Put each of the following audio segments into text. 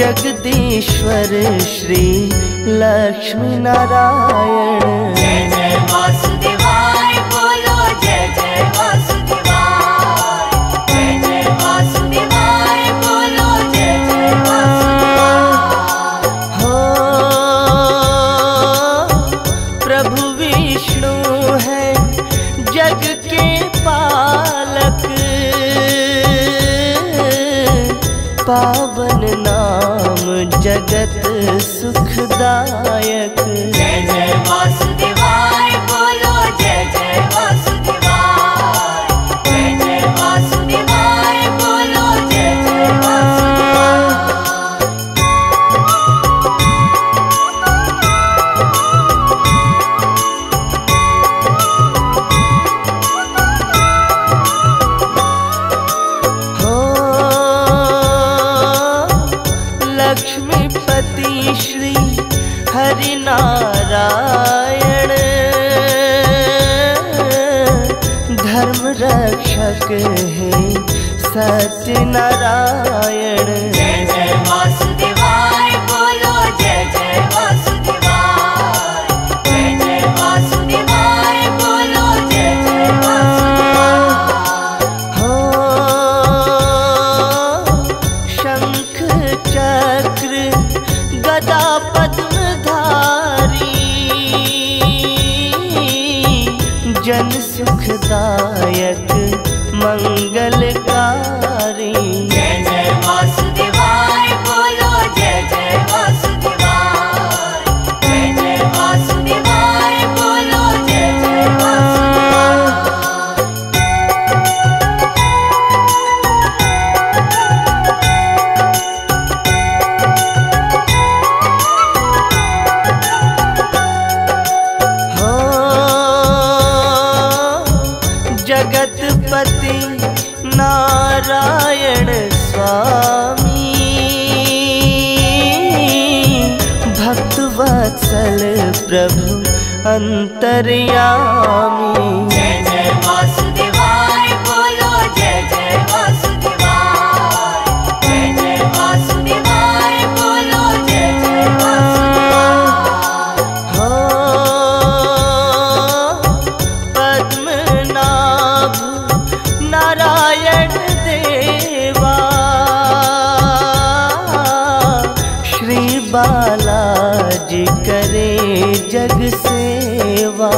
जगदीश्वर श्री लक्ष्मीनरायण। जगत सुखदायक। जय जय वासु रक्षक हे जय दायक मंगलकारी। स्वामी मी भक्वचलप्रभु अन्तरयामि बालाजी करे जग सेवा।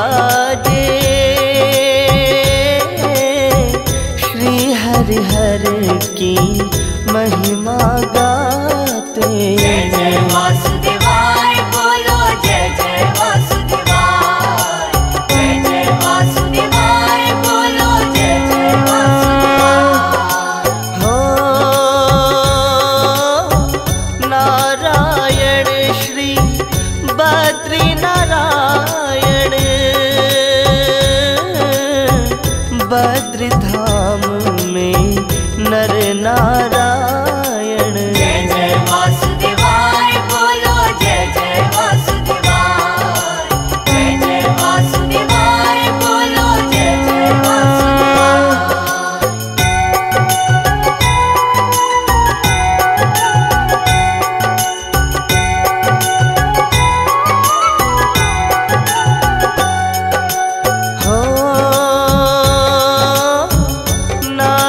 राधे श्री हरि हर की महिमा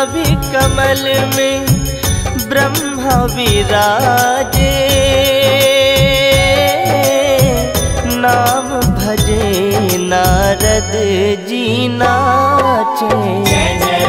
भी कमल में ब्रह्मा विराजे नाम भजे नारद जी नाचे। जय जय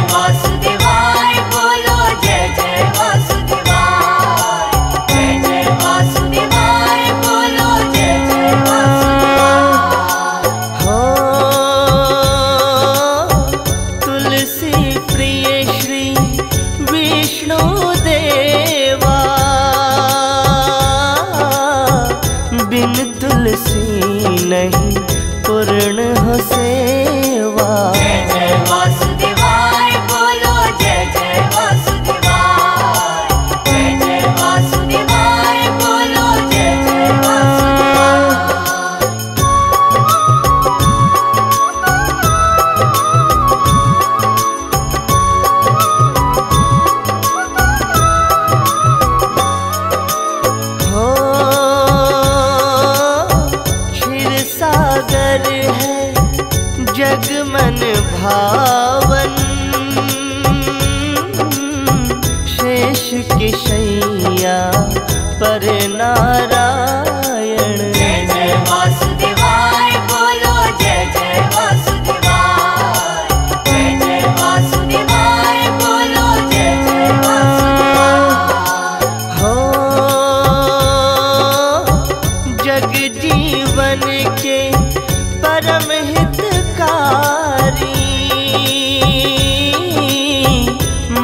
हितकारी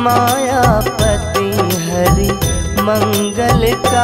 मायापति हरि मंगलकारी।